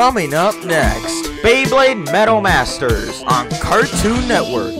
Coming up next, Beyblade Metal Masters on Cartoon Network.